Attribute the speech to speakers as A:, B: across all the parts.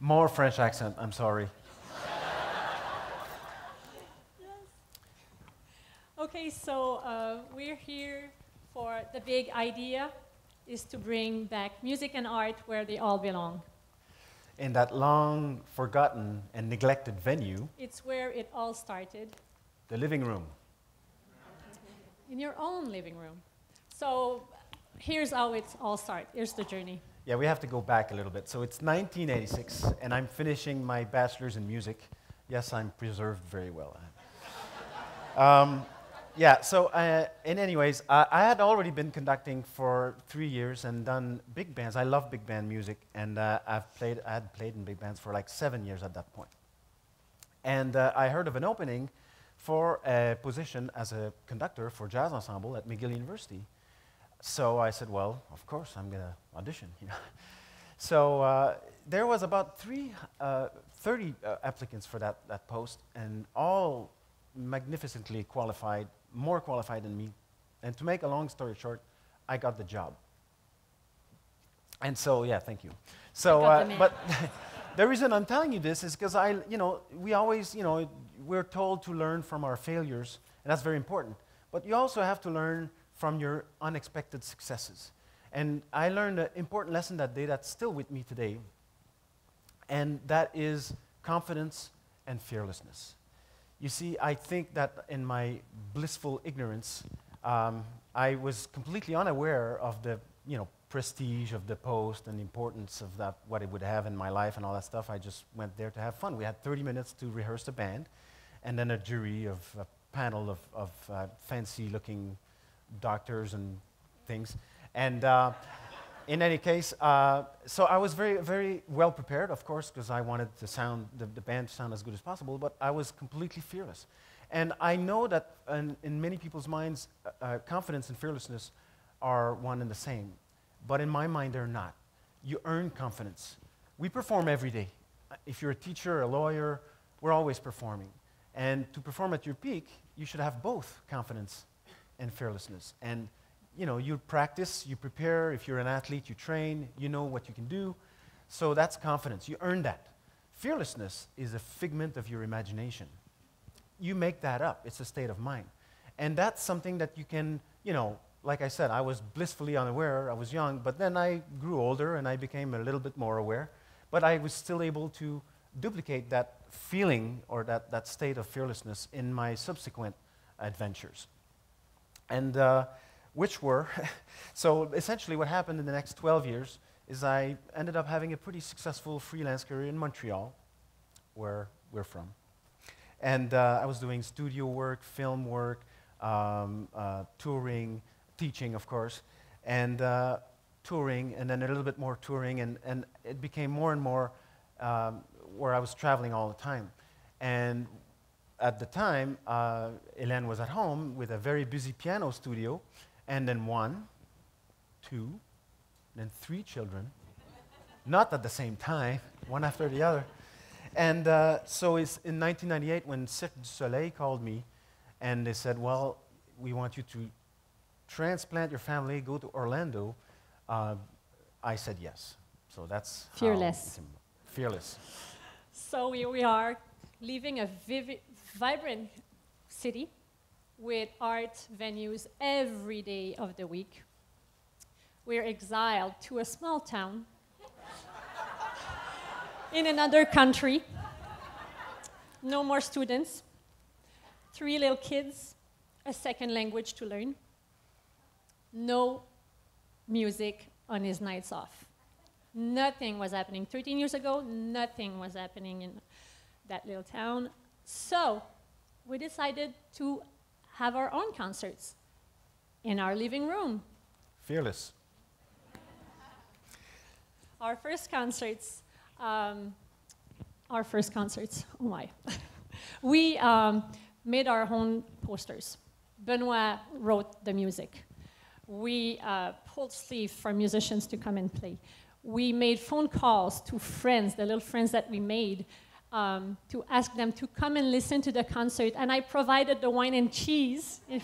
A: More French accent, I'm sorry. yes.
B: Okay, so uh, we're here for the big idea is to bring back music and art where they all belong.
A: In that long forgotten and neglected venue,
B: It's where it all started,
A: the living room.
B: in your own living room. So here's how it all starts. Here's the journey.
A: Yeah, we have to go back a little bit. So it's 1986, and I'm finishing my bachelor's in music. Yes, I'm preserved very well. um, yeah, so uh, in anyways, uh, I had already been conducting for three years and done big bands. I love big band music, and uh, I've played, I had played in big bands for like seven years at that point. And uh, I heard of an opening for a position as a conductor for jazz ensemble at McGill University. So I said, well, of course, I'm going to audition. You know? so uh, there was about three, uh, 30 uh, applicants for that, that post, and all magnificently qualified, more qualified than me. And to make a long story short, I got the job. And so, yeah, thank you. So, uh, but the reason I'm telling you this is because I, you know, we always, you know, we're told to learn from our failures, and that's very important. But you also have to learn from your unexpected successes. And I learned an important lesson that day that's still with me today, and that is confidence and fearlessness. You see, I think that in my blissful ignorance, um, I was completely unaware of the, you know, prestige of the post and the importance of that, what it would have in my life and all that stuff. I just went there to have fun. We had 30 minutes to rehearse the band, and then a jury of a panel of, of uh, fancy-looking doctors and things. And uh, in any case, uh, so I was very, very well prepared, of course, because I wanted the sound, the, the band to sound as good as possible, but I was completely fearless. And I know that in, in many people's minds, uh, uh, confidence and fearlessness are one and the same. But in my mind, they're not. You earn confidence. We perform every day. Uh, If you're a teacher, a lawyer, we're always performing. And to perform at your peak, you should have both confidence and fearlessness. And you know, you practice, you prepare. If you're an athlete, you train, you know what you can do. So that's confidence. You earn that. Fearlessness is a figment of your imagination. You make that up. It's a state of mind. And that's something that you can, you know, like I said, I was blissfully unaware. I was young, but then I grew older and I became a little bit more aware. But I was still able to duplicate that feeling or that, that state of fearlessness in my subsequent adventures. And uh, which were, so essentially what happened in the next 12 years is I ended up having a pretty successful freelance career in Montreal, where we're from. And uh, I was doing studio work, film work, um, uh, touring, teaching, of course, and uh, touring, and then a little bit more touring, and, and it became more and more um, where I was traveling all the time. And at the time, uh, Hélène was at home with a very busy piano studio, and then one, two, then three children, not at the same time, one after the other. And uh, so it's in 1998 when Cirque du Soleil called me, and they said, "Well, we want you to transplant your family, go to Orlando." Uh, I said yes. So that's
B: Fearless.
A: fearless.
B: So here we are, living a vivid, vibrant city with art venues every day of the week. We're exiled to a small town in another country. No more students. Three little kids, a second language to learn. No music on his nights off. Nothing was happening. 13 years ago, nothing was happening in that little town. So we decided to have our own concerts in our living room.
A: Fearless.
B: Our first concerts, um, our first concerts, oh my. we um, made our own posters. Benoit wrote the music. We uh, pulled sleeve for musicians to come and play. We made phone calls to friends, the little friends that we made, um, to ask them to come and listen to the concert. And I provided the wine and cheese.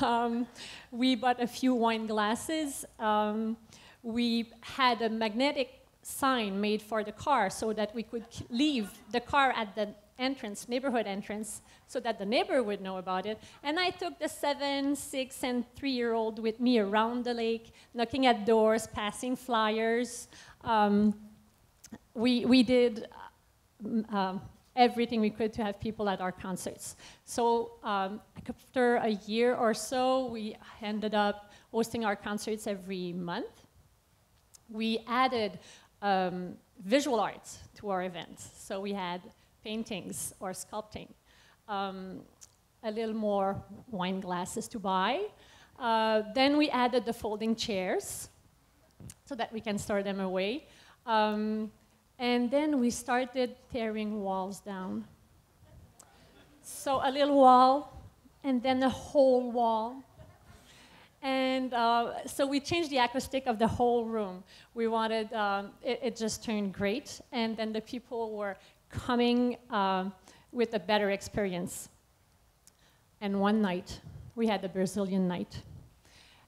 B: Um, we bought a few wine glasses. Um, we had a magnetic sign made for the car so that we could leave the car at the entrance, neighborhood entrance, so that the neighbor would know about it. And I took the seven, six, and three year old with me around the lake, knocking at doors, passing flyers. Um, we, we did um, everything we could to have people at our concerts. So um, after a year or so, we ended up hosting our concerts every month. We added um, visual arts to our events. So we had paintings or sculpting, um, a little more wine glasses to buy. Uh, then we added the folding chairs so that we can store them away. Um, and then we started tearing walls down. So a little wall, and then a whole wall. And uh, so we changed the acoustic of the whole room. We wanted, um, it, it, just turned great. And then the people were coming um, with a better experience. And one night, we had the Brazilian night.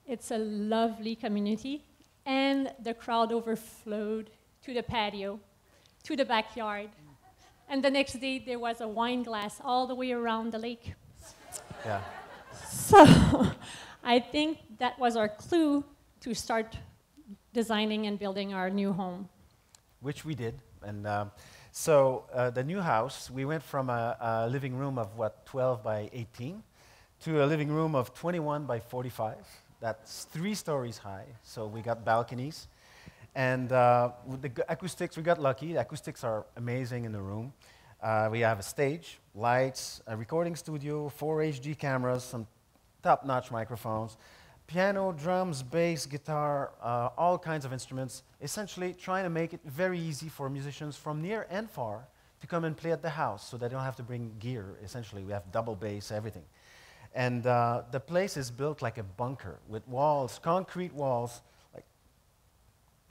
B: It's a lovely community, and the crowd overflowed to the patio, to the backyard. And the next day, there was a wine glass all the way around the lake.
A: Yeah.
B: So I think that was our clue to start designing and building our new home.
A: Which we did. And um, so uh, the new house, we went from a, a, living room of what, 12 by 18 to a living room of 21 by 45. That's three stories high. So we got balconies. And uh, with the acoustics, we got lucky. The acoustics are amazing in the room. Uh, we have a stage, lights, a recording studio, four HD cameras, some top notch microphones, piano, drums, bass, guitar, uh, all kinds of instruments, essentially trying to make it very easy for musicians from near and far to come and play at the house so they don't have to bring gear, essentially. We have double bass, everything. And uh, the place is built like a bunker with walls, concrete walls,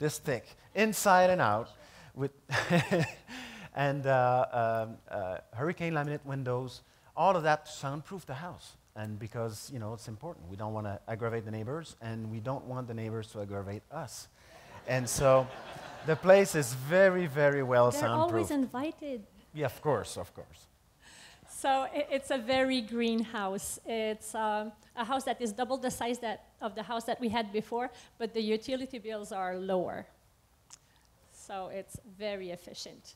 A: this thick, inside and out, with and uh, um, uh, hurricane laminate windows, all of that to soundproof the house and because you know it's important we don't want to aggravate the neighbors and we don't want the neighbors to aggravate us and so the place is very very well soundproofed.
B: They're
A: soundproof
B: always invited.
A: yeah of course of course
B: So it's a very green house. It's um, a house that is double the size that, of the house that we had before, but the utility bills are lower. So it's very efficient.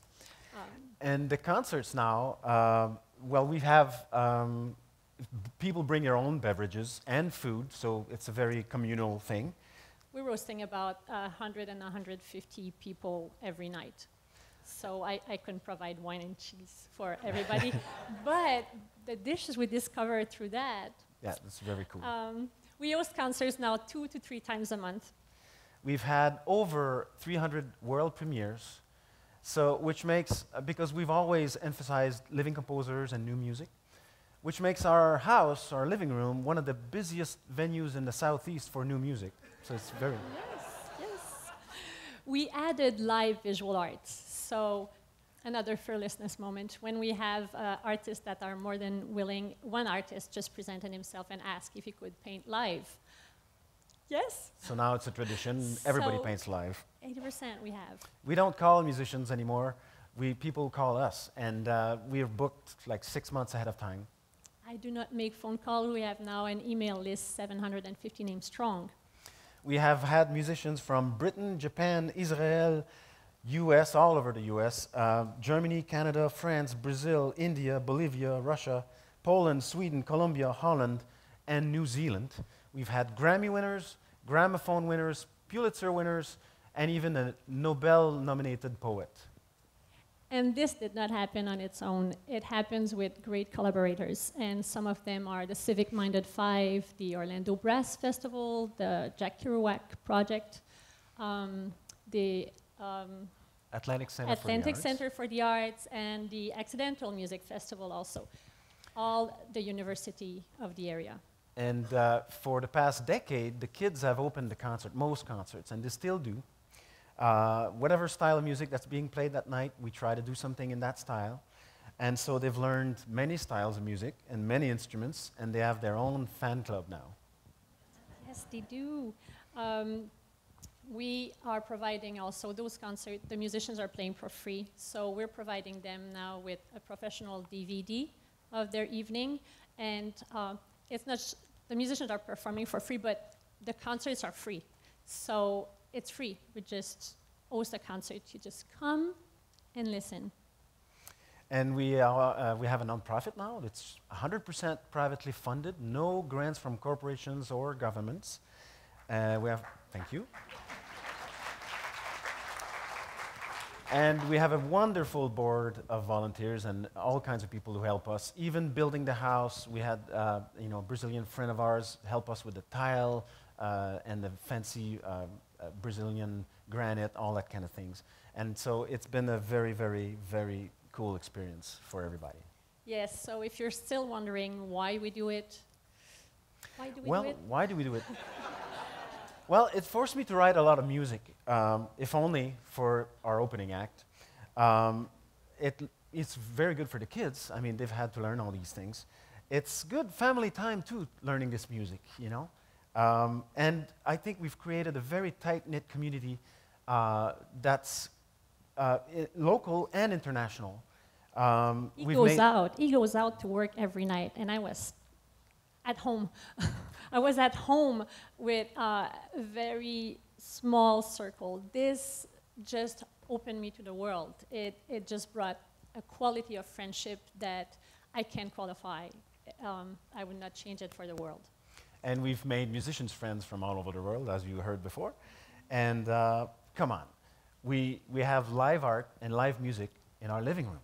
B: Um,
A: and the concerts now um, well we have um, people bring their own beverages and food so it's a very communal thing
B: we're roasting about 100 and 150 people every night. So I, I couldn't provide wine and cheese for everybody. but the dishes we discovered through that,
A: yeah that's very cool
B: um, we host concerts now two to three times a month.
A: We've had over 300 world premieres, so which makes uh, because we've always emphasized living composers and new music, which makes our house, our living room, one of the busiest venues in the southeast for new music. So it's very
B: Yes, yes. We added live visual arts. So, another fearlessness moment when we have uh, artists that are more than willing. One artist just presented himself and asked if he could paint live. Yes,
A: so now it's a tradition. Everybody
B: So-
A: paints live.
B: 80% we have.
A: We don't call musicians anymore. We people call us, and uh, we are booked like six months ahead of time.
B: I do not make phone calls. We have now an email list 750 names strong.
A: We have had musicians from Britain, Japan, Israel, US, all over the US, uh, Germany, Canada, France, Brazil, India, Bolivia, Russia, Poland, Sweden, Colombia, Holland, and New Zealand. We've had Grammy winners, gramophone winners, Pulitzer winners, and even a Nobel nominated poet.
B: And this did not happen on its own. It happens with great collaborators, and some of them are the Civic Minded Five, the Orlando Brass Festival, the Jack Kerouac Project, um, the um,
A: Atlantic Center
B: Atlantic
A: for the Arts.
B: Center for the Arts, and the Accidental Music Festival also. All the university of the area.
A: And uh, for the past decade, the kids have opened the concert, most concerts, and they still do. Uh, whatever style of music that's being played that night, we try to do something in that style. And so they've learned many styles of music and many instruments, and they have their own fan club now.
B: Yes, they do. Um, we are providing also those concerts, the musicians are playing for free. So we're providing them now with a professional DVD of their evening. And uh, it's not, the musicians are performing for free, but the concerts are free. So it's free. We just host a concert. You just come and listen.
A: And we, are, uh, we have a nonprofit now. It's 100% privately funded, no grants from corporations or governments. Uh, we have, thank you. And we have a wonderful board of volunteers and all kinds of people who help us. Even building the house, we had uh, you know a Brazilian friend of ours help us with the tile uh, and the fancy uh, uh, Brazilian granite, all that kind of things. And so it's been a very, very, very cool experience for everybody.
B: Yes, so if you're still wondering why we do it, why do we
A: well,
B: do it?
A: Well, why do we do it? Well, it forced me to write a lot of music, um, if only for our opening act. Um, it, it's very good for the kids. I mean, they've had to learn all these things. It's good family time too, learning this music, you know. Um, and I think we've created a very tight knit community uh, that's uh, local and international. Um,
B: He goes out. He goes out to work every night, and I was at home. I was at home with a very small circle. This just opened me to the world. It, it just brought a quality of friendship that I can't qualify. Um, I would not change it for the world.
A: And we've made musicians friends from all over the world, as you heard before. And uh, come on, we, we have live art and live music in our living room.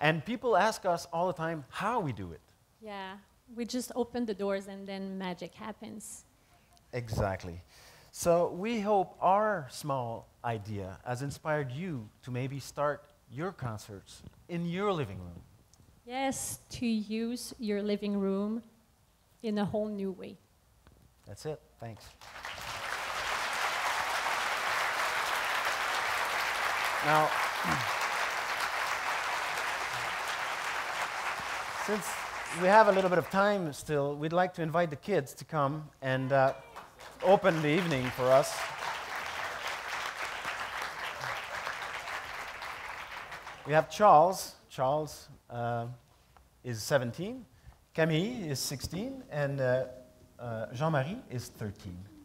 A: and people ask us all the time how we do it.
B: Yeah, we just open the doors and then magic happens.
A: Exactly. So we hope our small idea has inspired you to maybe start your concerts in your living room.
B: Yes, to use your living room in a whole new way.
A: That's it. Thanks. Now, since we have a little bit of time still, we'd like to invite the kids to come and uh, open the evening for us. We have Charles. Charles uh, is 17, Camille is 16, and uh, uh, Jean Marie is 13.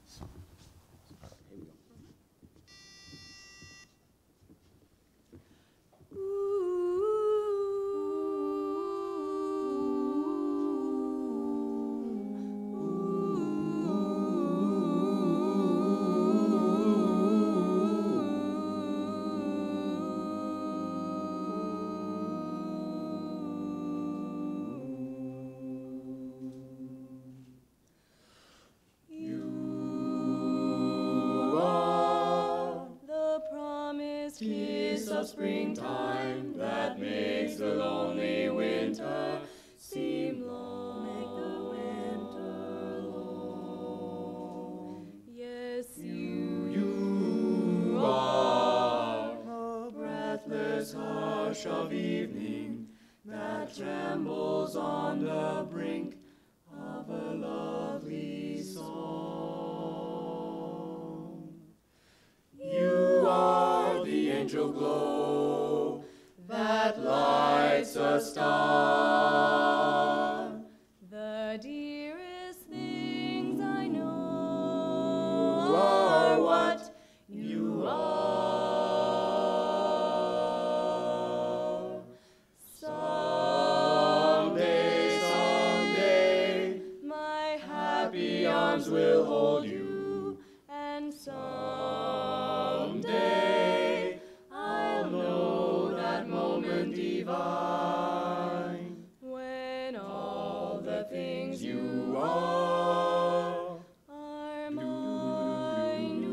C: Things you are are mine.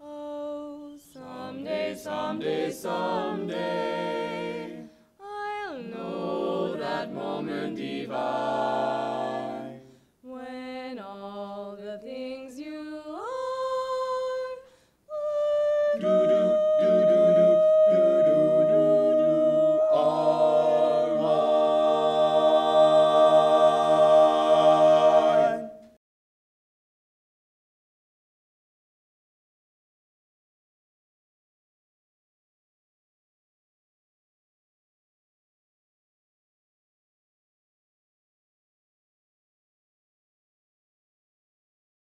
C: Oh, someday, someday, someday.